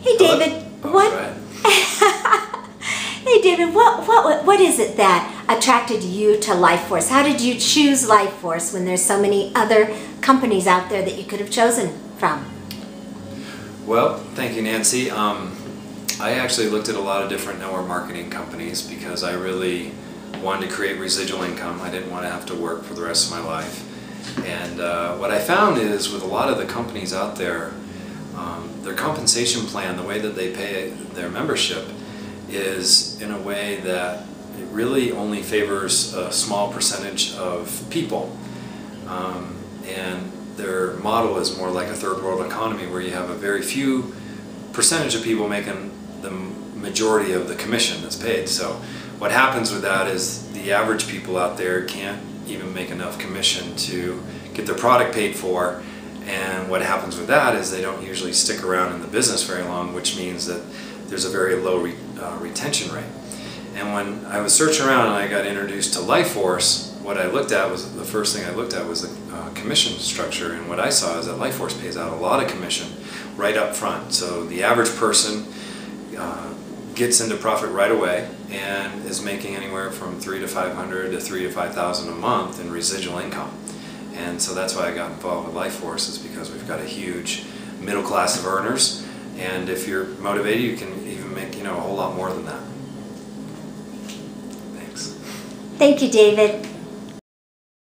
Hey, David. Oh, what? Hey, David. What, what what is it that attracted you to LifeForce? How did you choose LifeForce when there's so many other companies out there that you could have chosen from? Well, thank you, Nancy. Um, I actually looked at a lot of different network marketing companies because I really wanted to create residual income. I didn't want to have to work for the rest of my life. And uh, what I found is with a lot of the companies out there, um, their compensation plan, the way that they pay their membership, is in a way that it really only favors a small percentage of people. Um, and their model is more like a third world economy where you have a very few percentage of people making the majority of the commission that's paid. So what happens with that is the average people out there can't even make enough commission to get their product paid for and what happens with that is they don't usually stick around in the business very long which means that there's a very low re, uh, retention rate. And when I was searching around and I got introduced to LifeForce, what I looked at was the first thing I looked at was the uh, commission structure, and what I saw is that LifeForce pays out a lot of commission right up front. So the average person uh, gets into profit right away and is making anywhere from three to five hundred to three to five thousand a month in residual income. And so that's why I got involved with LifeForce is because we've got a huge middle class of earners, and if you're motivated, you can even make you know a whole lot more than that. Thanks. Thank you, David.